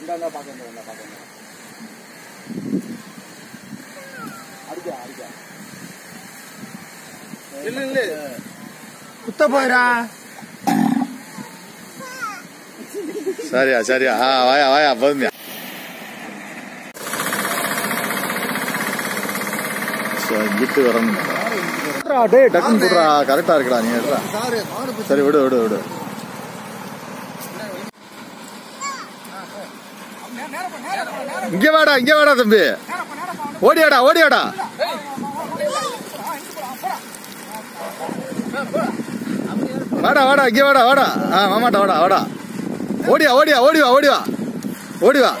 இந்த இந்த பாக்க இந்த பாக்க அடிக்க அடிக்க. இல்ல இல்ல. குத்த போயிரா. சரியா சரியா. ஆ வாயா வாயா போதுமியா கிட்டு வரணும். டேய் டக்குன்னு சொல்றா கரெக்டா இருக்குடா நீ சரி விடு விடு விடு. இங்க வாடா இங்க வாடா தம்பி. ஓடியாடா ஓடியாடா. வாடா வாடா இங்க வாடா வாடா. ஆ மாமாட்டா வாடா வாடா. ஓடியா ஓடியா ஓடிவா ஓடிவா. ஓடிவா.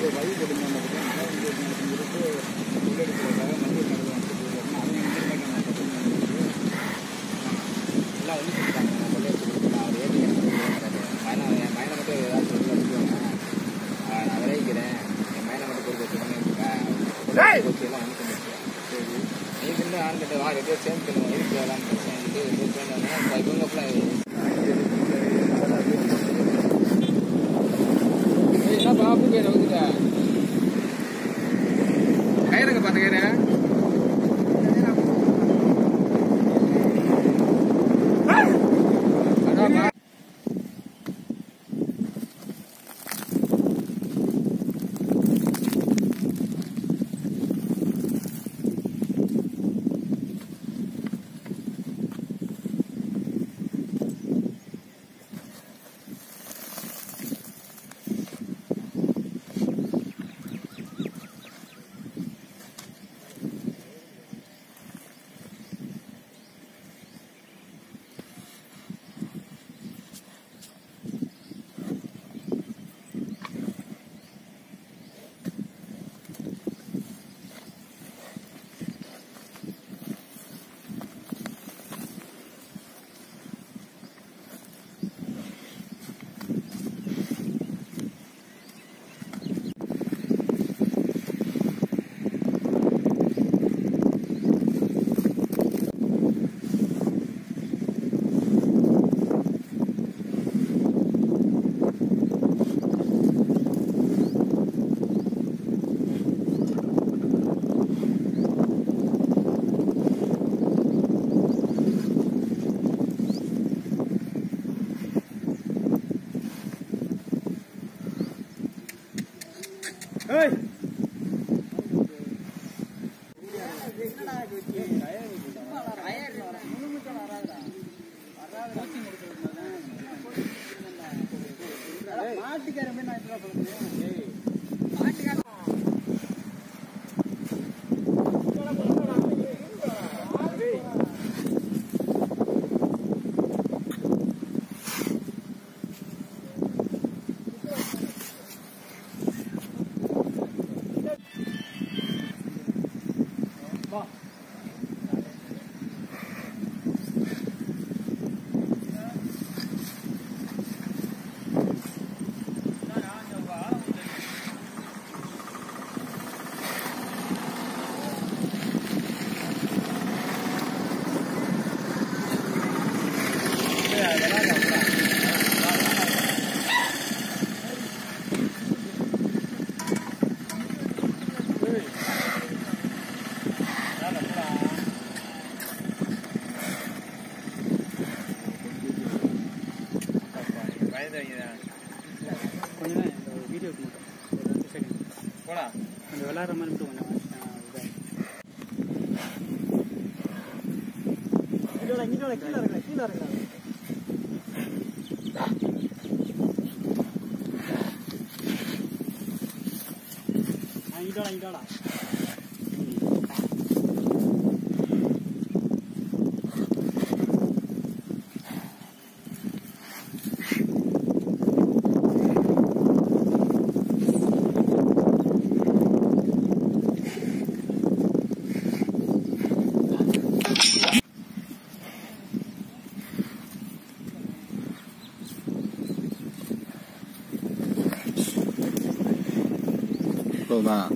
juga bayi jadi nyamuk kan kalau untuk nyamuk sendiri tuh udah di Surabaya masih ఆ రిజర్వేషన్ తెలుగు ప్రయాణం చేయండి రిజర్వేషన్ సైకిల్ மாட்டுக்காரன் போய் நான் இப்பதான் சொல்லுங்க மாட்டுக்காரன் கொஞ்ச நேரம் இந்த வீடியோ போடா கொஞ்சம் விளாட்ற மாதிரி மட்டும் கொஞ்சம் இதாக இங்கிட்ட வர, கீழே இருக்கா கீழே இருக்கா இங்கிட்ட வாடா, 老板